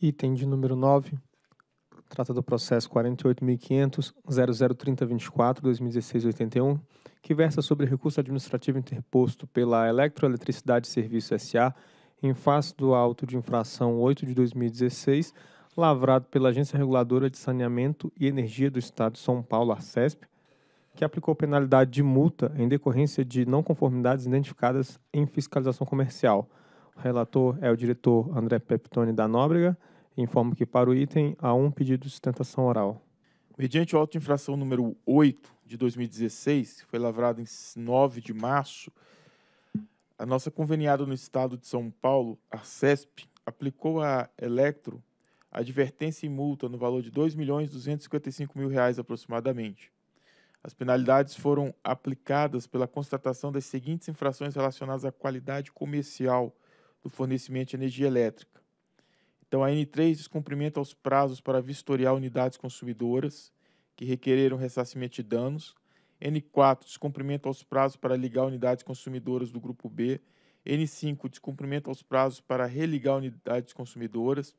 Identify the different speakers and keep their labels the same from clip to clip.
Speaker 1: Item de número 9. Trata do processo 48.500.003024.2016.81, que versa sobre recurso administrativo interposto pela Eletroeletricidade Serviço S.A. em face do auto de infração 8 de 2016, lavrado pela Agência Reguladora de Saneamento e Energia do Estado de São Paulo, ARCESP, que aplicou penalidade de multa em decorrência de não conformidades identificadas em fiscalização comercial. Relator é o diretor André Peptoni da Nóbrega. Informo que para o item há um pedido de sustentação oral.
Speaker 2: Mediante o auto de infração número 8 de 2016, que foi lavrado em 9 de março, a nossa conveniada no Estado de São Paulo, a CESP, aplicou a Electro advertência e multa no valor de 2.255.000 mil reais aproximadamente. As penalidades foram aplicadas pela constatação das seguintes infrações relacionadas à qualidade comercial do fornecimento de energia elétrica. Então, a N3 descumprimento aos prazos para vistoriar unidades consumidoras que requereram ressarcimento de danos. N4, descumprimento aos prazos para ligar unidades consumidoras do grupo B. N5, descumprimento aos prazos para religar unidades consumidoras.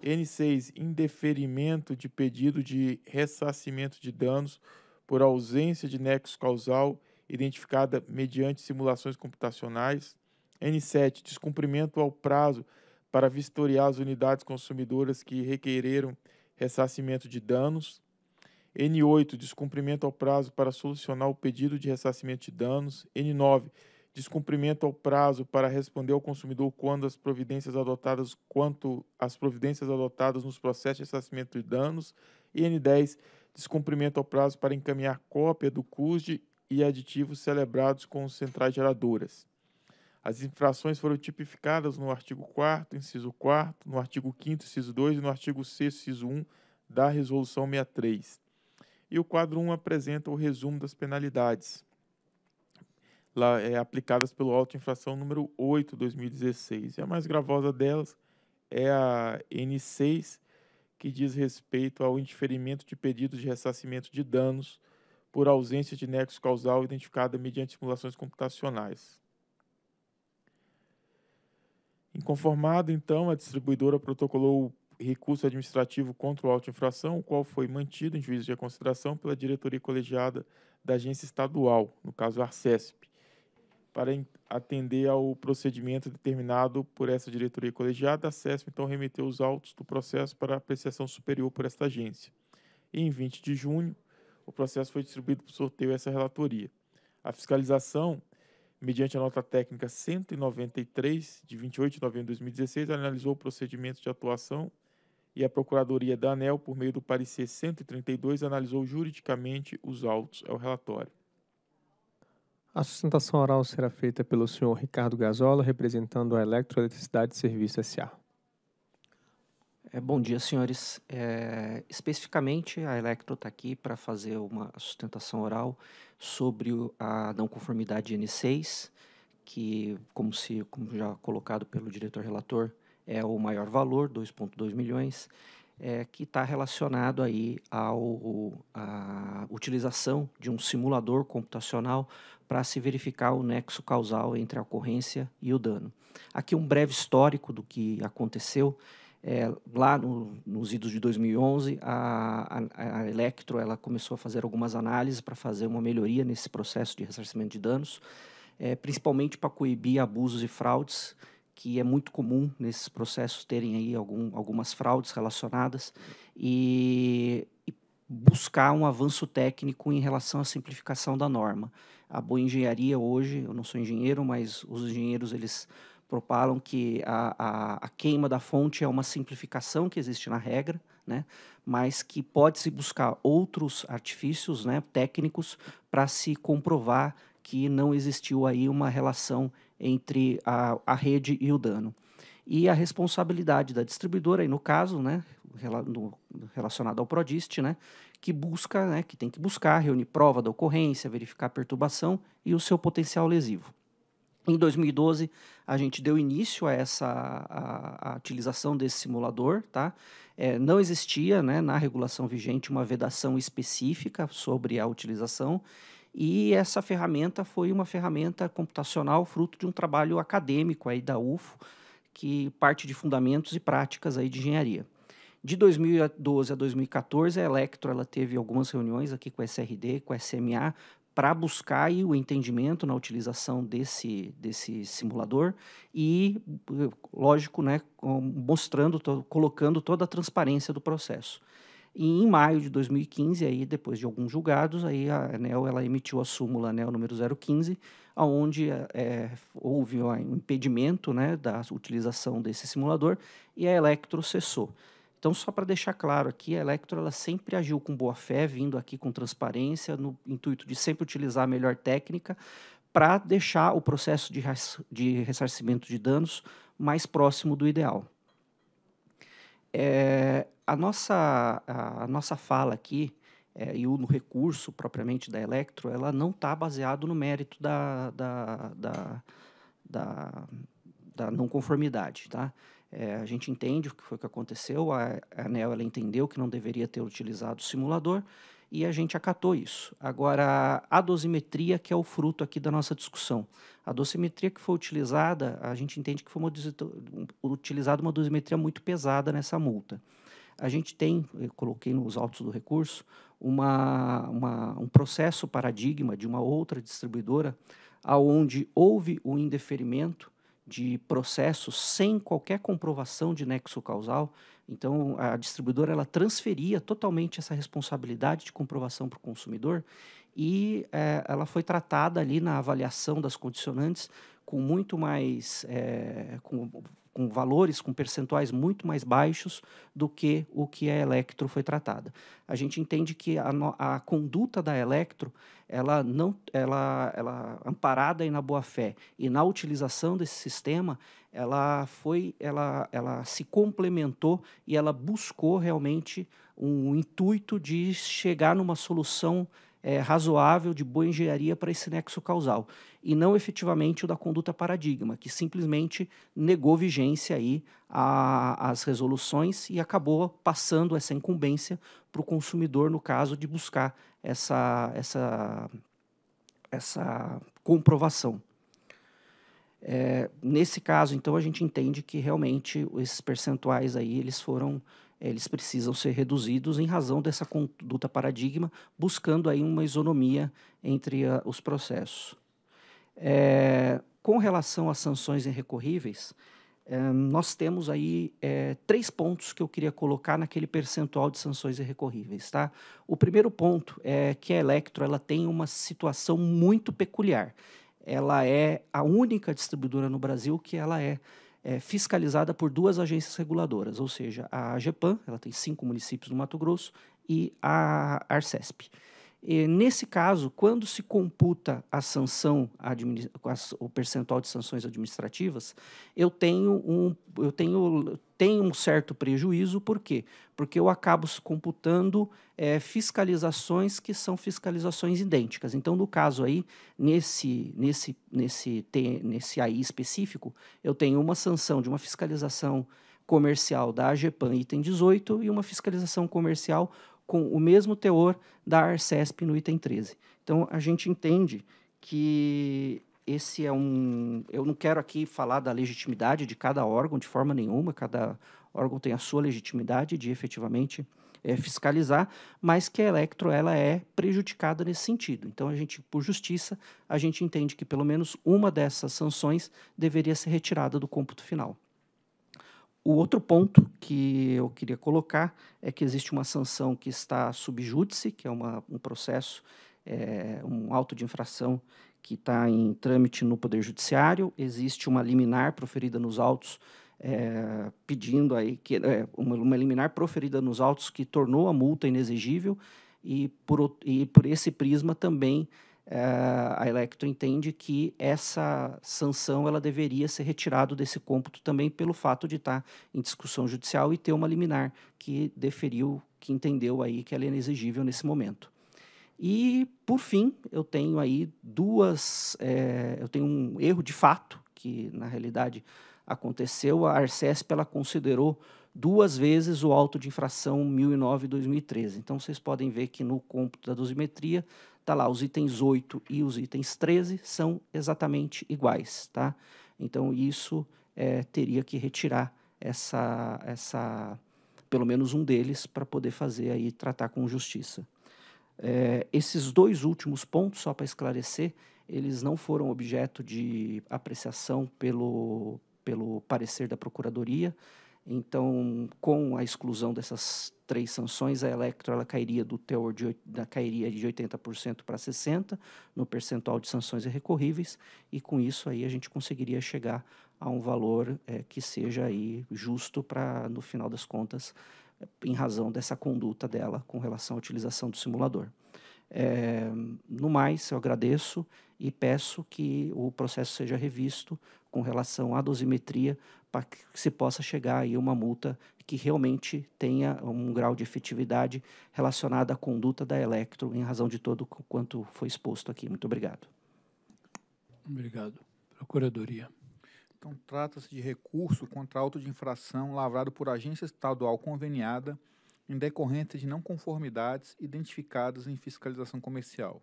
Speaker 2: N6, indeferimento de pedido de ressarcimento de danos por ausência de nexo causal identificada mediante simulações computacionais. N7, descumprimento ao prazo para vistoriar as unidades consumidoras que requereram ressarcimento de danos. N8, descumprimento ao prazo para solucionar o pedido de ressarcimento de danos. N9, descumprimento ao prazo para responder ao consumidor quando as providências adotadas quanto às providências adotadas nos processos de ressarcimento de danos. E N10, descumprimento ao prazo para encaminhar cópia do CUSD e aditivos celebrados com centrais geradoras. As infrações foram tipificadas no artigo 4 inciso 4 no artigo 5 inciso 2 e no artigo 6 inciso 1 da Resolução 63. E o quadro 1 apresenta o resumo das penalidades lá, é, aplicadas pelo auto infração número 8 2016. E a mais gravosa delas é a N6, que diz respeito ao indeferimento de pedidos de ressarcimento de danos por ausência de nexo causal identificada mediante simulações computacionais. Inconformado, então, a distribuidora protocolou recurso administrativo contra o auto-infração, o qual foi mantido em juízo de consideração pela diretoria colegiada da agência estadual, no caso Arcesp, para atender ao procedimento determinado por essa diretoria colegiada, a CESP então remeteu os autos do processo para apreciação superior por esta agência. E em 20 de junho, o processo foi distribuído por sorteio a essa relatoria. A fiscalização mediante a nota técnica 193, de 28 de novembro de 2016, analisou o procedimento de atuação e a Procuradoria da ANEL, por meio do parecer 132, analisou juridicamente os autos. É o relatório.
Speaker 1: A sustentação oral será feita pelo senhor Ricardo Gazola, representando a Eletroeletricidade Serviço S.A.
Speaker 3: É, bom dia, senhores. É, especificamente, a Electro está aqui para fazer uma sustentação oral sobre a não conformidade N6, que, como, se, como já colocado pelo diretor relator, é o maior valor, 2,2 milhões, é, que está relacionado aí à utilização de um simulador computacional para se verificar o nexo causal entre a ocorrência e o dano. Aqui um breve histórico do que aconteceu. É, lá no, nos idos de 2011, a, a, a Electro ela começou a fazer algumas análises para fazer uma melhoria nesse processo de ressarcimento de danos, é, principalmente para coibir abusos e fraudes, que é muito comum nesses processos terem aí algum, algumas fraudes relacionadas, e, e buscar um avanço técnico em relação à simplificação da norma. A boa engenharia hoje, eu não sou engenheiro, mas os engenheiros eles propalam que a, a, a, queima da fonte é uma simplificação que existe na regra, né, mas que pode-se buscar outros artifícios né, técnicos para se comprovar que não existiu aí uma relação entre a, a rede e o dano. E a responsabilidade da distribuidora, aí no caso, né, no, relacionado ao Prodist, né, que busca, né, que tem que buscar, reunir prova da ocorrência, verificar a perturbação e o seu potencial lesivo. Em 2012, a gente deu início a essa a, a utilização desse simulador, tá? É, não existia, né, na regulação vigente uma vedação específica sobre a utilização e essa ferramenta foi uma ferramenta computacional fruto de um trabalho acadêmico aí da UFO que parte de fundamentos e práticas aí de engenharia. De 2012 a 2014, a Electro ela teve algumas reuniões aqui com a SRD, com a SMA, para buscar o entendimento na utilização desse, desse simulador e, lógico, né, mostrando, colocando toda a transparência do processo. E em maio de 2015, aí, depois de alguns julgados, aí a ANEL ela emitiu a súmula ANEL número 015, onde é, houve um impedimento né, da utilização desse simulador e a Electro cessou. Então, só para deixar claro aqui, a Electro ela sempre agiu com boa fé, vindo aqui com transparência, no intuito de sempre utilizar a melhor técnica para deixar o processo de, de ressarcimento de danos mais próximo do ideal. É, a, nossa, a, a, nossa fala aqui, é, e o no recurso propriamente da Electro, ela não está baseado no mérito da, da, da, da, da não conformidade. Tá? É, a gente entende o que foi que aconteceu, a, ANEL ela entendeu que não deveria ter utilizado o simulador, e a gente acatou isso. Agora, a dosimetria, que é o fruto aqui da nossa discussão. A dosimetria que foi utilizada, a gente entende que foi uma, utilizada uma dosimetria muito pesada nessa multa. A gente tem, eu coloquei nos autos do recurso, uma, uma, um processo paradigma de uma outra distribuidora, aonde houve o indeferimento de processos sem qualquer comprovação de nexo causal. Então, a distribuidora ela transferia totalmente essa responsabilidade de comprovação para o consumidor e é, ela foi tratada ali na avaliação das condicionantes com muito mais, é, com com valores, com percentuais muito mais baixos do que o que a Electro foi tratada. A gente entende que a, a conduta da Electro, ela não, ela, ela amparada aí na boa fé e na utilização desse sistema, ela foi, ela, ela se complementou e ela buscou realmente um intuito de chegar numa solução é, razoável de boa engenharia para esse nexo causal, e não efetivamente o da conduta paradigma, que simplesmente negou vigência aí às resoluções e acabou passando essa incumbência para o consumidor, no caso de buscar essa, essa, essa comprovação. É, nesse caso, então, a gente entende que realmente esses percentuais aí eles foram eles precisam ser reduzidos em razão dessa conduta paradigma, buscando aí uma isonomia entre uh, os processos. É, com relação às sanções irrecorríveis, é, nós temos aí é, três pontos que eu queria colocar naquele percentual de sanções irrecorríveis. Tá? O primeiro ponto é que a Electro ela tem uma situação muito peculiar. Ela é a única distribuidora no Brasil que ela é é fiscalizada por duas agências reguladoras, ou seja, a AGEPAN, ela tem cinco municípios no Mato Grosso, e a Arcesp. E, nesse caso, quando se computa a sanção, o percentual de sanções administrativas, eu tenho um, eu tenho, tenho um certo prejuízo, por quê? Porque eu acabo computando é, fiscalizações que são fiscalizações idênticas. Então, no caso aí, nesse, nesse, nesse, nesse aí específico, eu tenho uma sanção de uma fiscalização comercial da AGEPAN item 18 e uma fiscalização comercial com o mesmo teor da Arcesp no item 13. Então, a gente entende que esse é um. Eu não quero aqui falar da legitimidade de cada órgão de forma nenhuma, cada órgão tem a sua legitimidade de efetivamente é, fiscalizar, mas que a Electro ela é prejudicada nesse sentido. Então, a gente, por justiça, a gente entende que pelo menos uma dessas sanções deveria ser retirada do cômputo final. O outro ponto que eu queria colocar é que existe uma sanção que está sub judice, que é uma, um processo, é, um auto de infração que está em trâmite no Poder Judiciário. Existe uma liminar proferida nos autos é, pedindo aí que é, uma, uma, liminar proferida nos autos que tornou a multa inexigível e por, e por esse prisma também a Electro entende que essa sanção ela deveria ser retirada desse cômputo também pelo fato de estar em discussão judicial e ter uma liminar que deferiu, que entendeu aí que ela é inexigível nesse momento. E, por fim, eu tenho aí duas, é, eu tenho um erro de fato, que na realidade aconteceu, a Arcesp ela considerou duas vezes o auto de infração 1009 2013. Então, vocês podem ver que no cômputo da dosimetria Está lá, os itens 8 e os itens 13 são exatamente iguais, tá? Então, isso é, teria que retirar essa, essa, pelo menos um deles, para poder fazer aí, tratar com justiça. É, esses dois últimos pontos, só para esclarecer, eles não foram objeto de apreciação pelo, pelo parecer da Procuradoria. Então, com a exclusão dessas três sanções, a Electro ela cairia do teor de, da, cairia de 80% para 60% no percentual de sanções irrecorríveis, e com isso aí a gente conseguiria chegar a um valor é, que seja aí justo para, no final das contas, em razão dessa conduta dela com relação à utilização do simulador. É, no mais, eu agradeço e peço que o processo seja revisto com relação à dosimetria para que se possa chegar aí a uma multa que realmente tenha um grau de efetividade relacionado à conduta da Electro em razão de todo quanto foi exposto aqui. Muito obrigado.
Speaker 4: Obrigado. Procuradoria.
Speaker 5: Então, trata-se de recurso contra auto de infração lavrado por agência estadual conveniada em decorrência de não conformidades identificadas em fiscalização comercial.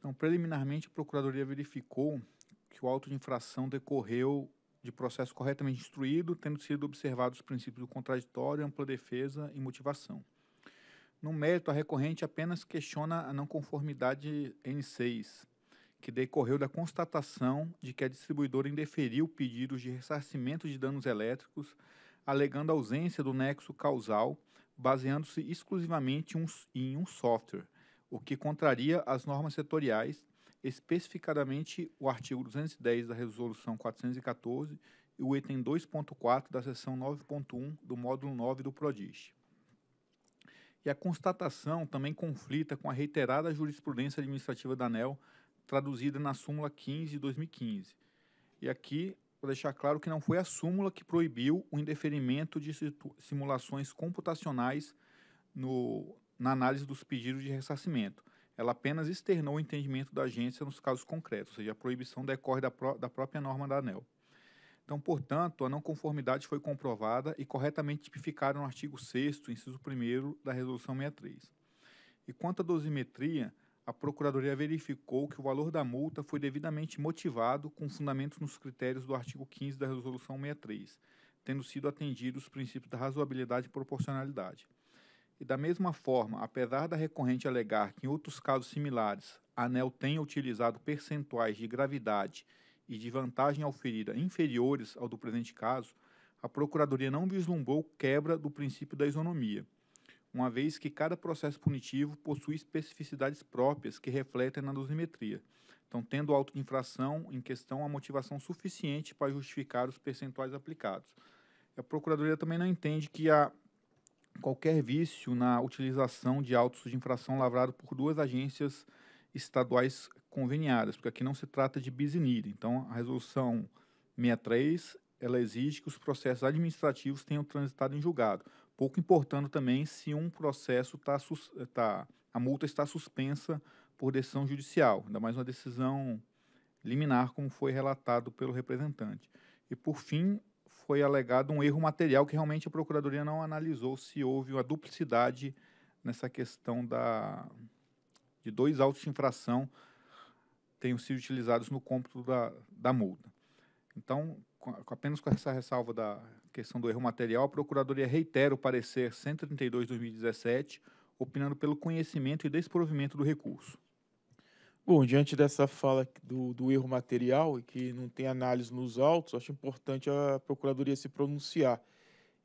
Speaker 5: Então, preliminarmente, a Procuradoria verificou que o auto de infração decorreu de processo corretamente instruído, tendo sido observados os princípios do contraditório, ampla defesa e motivação. No mérito, a recorrente apenas questiona a não conformidade N6, que decorreu da constatação de que a distribuidora indeferiu pedidos de ressarcimento de danos elétricos, alegando ausência do nexo causal, baseando-se exclusivamente em um software, o que contraria as normas setoriais, especificadamente o artigo 210 da Resolução 414 e o item 2.4 da seção 9.1 do módulo 9 do PRODIS. E a constatação também conflita com a reiterada jurisprudência administrativa da ANEL traduzida na súmula 15 de 2015. E aqui, vou deixar claro que não foi a súmula que proibiu o indeferimento de simulações computacionais no, na análise dos pedidos de ressarcimento. Ela apenas externou o entendimento da agência nos casos concretos, ou seja, a proibição decorre da, pró da própria norma da ANEL. Então, portanto, a não conformidade foi comprovada e corretamente tipificada no artigo 6 inciso 1 da Resolução 63. E quanto à dosimetria, a Procuradoria verificou que o valor da multa foi devidamente motivado com fundamento nos critérios do artigo 15 da Resolução 63, tendo sido atendidos os princípios da razoabilidade e proporcionalidade. E da mesma forma, apesar da recorrente alegar que em outros casos similares a ANEL tenha utilizado percentuais de gravidade e de vantagem auferida inferiores ao do presente caso, a Procuradoria não vislumbrou quebra do princípio da isonomia uma vez que cada processo punitivo possui especificidades próprias que refletem na dosimetria. Então, tendo auto de infração em questão a motivação suficiente para justificar os percentuais aplicados. A Procuradoria também não entende que há qualquer vício na utilização de autos de infração lavrado por duas agências estaduais conveniadas, porque aqui não se trata de bis Então, a resolução 63, ela exige que os processos administrativos tenham transitado em julgado pouco importando também se um processo está tá, a multa está suspensa por decisão judicial, ainda mais uma decisão liminar, como foi relatado pelo representante. E por fim, foi alegado um erro material que realmente a procuradoria não analisou se houve uma duplicidade nessa questão da de dois autos de infração tenham sido utilizados no cômputo da, da multa. Então, apenas com essa ressalva da questão do erro material, a Procuradoria reitera o parecer 132-2017, opinando pelo conhecimento e desprovimento do recurso.
Speaker 2: Bom, diante dessa fala do, do erro material e que não tem análise nos autos, acho importante a Procuradoria se pronunciar.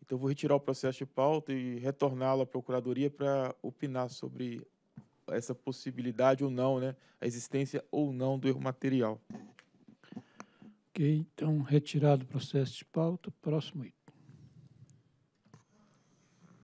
Speaker 2: Então, vou retirar o processo de pauta e retorná-lo à Procuradoria para opinar sobre essa possibilidade ou não, né, a existência ou não do erro material.
Speaker 4: Ok, então retirado o processo de pauta. Próximo item.